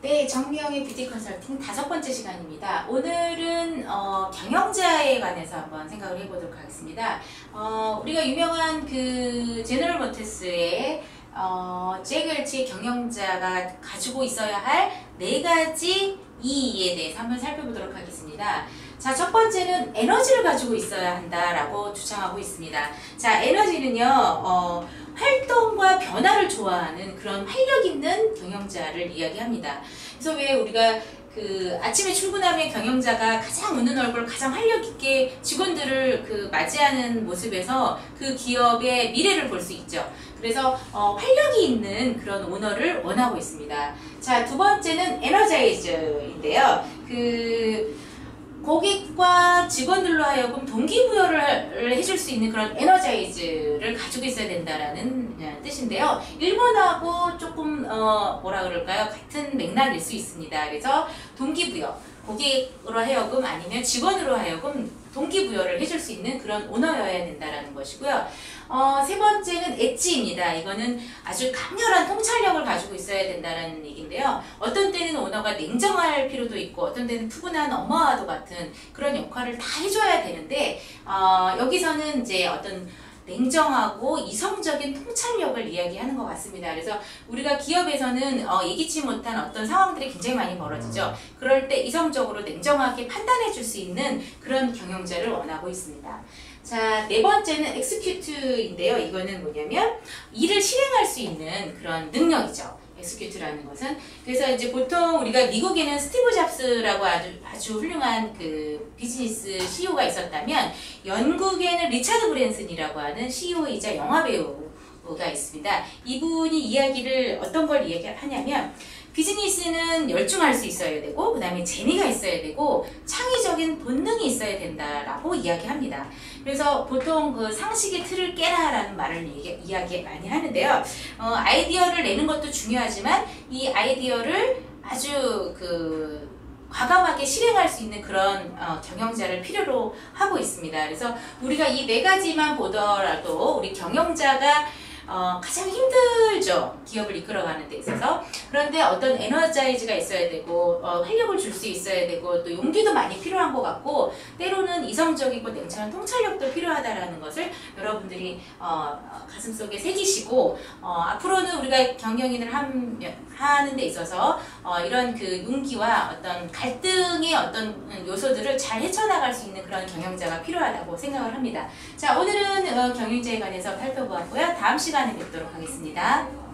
네, 정미영의 뷰티 컨설팅 다섯 번째 시간입니다. 오늘은 어, 경영자에 관해서 한번 생각을 해보도록 하겠습니다. 어, 우리가 유명한 그 제너럴 모테스의 어, 제겔치의 경영자가 가지고 있어야 할 네 가지 이에 대해서 한번 살펴보도록 하겠습니다. 자, 첫 번째는 에너지를 가지고 있어야 한다라고 주장하고 있습니다. 자, 에너지는요, 어, 활동과 변화를 좋아하는 그런 활력 있는 경영자를 이야기합니다. 그래서 왜 우리가 그 아침에 출근하면 경영자가 가장 웃는 얼굴, 가장 활력 있게 직원들을 그 맞이하는 모습에서 그 기업의 미래를 볼 수 있죠. 그래서 어, 활력이 있는 그런 오너를 원하고 있습니다. 자, 두 번째는 에너자이즈인데요. 그 고객과 직원들로 하여금 동기부여를 해줄 수 있는 그런 에너자이즈를 가지고 있어야 된다라는 뜻인데요. 일본하고 조금 어 뭐라 그럴까요? 같은 맥락일 수 있습니다. 그래서 동기부여, 고객으로 하여금 아니면 직원으로 하여금 동기부여를 해줄 수 있는 그런 오너여야 된다라는 것이고요. 어, 세 번째는 엣지입니다. 이거는 아주 강렬한 통찰력을 가지고 있어야 된다는 얘기인데요. 어떤 때는 오너가 냉정할 필요도 있고 어떤 때는 푸근한 엄마와도 같은 그런 역할을 다 해줘야 되는데 어, 여기서는 이제 어떤 냉정하고 이성적인 통찰력을 이야기하는 것 같습니다. 그래서 우리가 기업에서는 어, 예기치 못한 어떤 상황들이 굉장히 많이 벌어지죠. 그럴 때 이성적으로 냉정하게 판단해 줄 수 있는 그런 경영자를 원하고 있습니다. 자, 네 번째는 execute인데요. 이거는 뭐냐면 일을 실행할 수 있는 그런 능력이죠. execute라는 것은 그래서 이제 보통 우리가 미국에는 스티브 잡스라고 아주 아주 훌륭한 그 비즈니스 CEO가 있었다면 영국에는 리차드 브랜슨이라고 하는 CEO이자 영화 배우가 있습니다. 이분이 이야기를 어떤 걸 이야기하냐면 비즈니스는 열중할 수 있어야 되고 그 다음에 재미가 있어야 되고 창의적인 본능이 있어야 된다라고 이야기합니다. 그래서 보통 그 상식의 틀을 깨라라는 말을 얘기, 이야기 많이 하는데요. 어, 아이디어를 내는 것도 중요하지만 이 아이디어를 아주 그 과감하게 실행할 수 있는 그런 어, 경영자를 필요로 하고 있습니다. 그래서 우리가 이 네 가지만 보더라도 우리 경영자가 어, 가장 힘들죠. 기업을 이끌어가는 데 있어서. 그런데 어떤 에너자이즈가 있어야 되고, 어, 활력을 줄 수 있어야 되고, 또 용기도 많이 필요한 것 같고, 때로는 이성적이고 냉철한 통찰력도 필요하다라는 것을 여러분들이 어, 가슴속에 새기시고, 어, 앞으로는 우리가 경영인을 함, 하는 데 있어서 어, 이런 그 용기와 어떤 갈등의 어떤 요소들을 잘 헤쳐나갈 수 있는 그런 경영자가 필요하다고 생각을 합니다. 자, 오늘은 어, 경영자에 관해서 살펴보았고요. 다음 시간에 뵙도록 하겠습니다.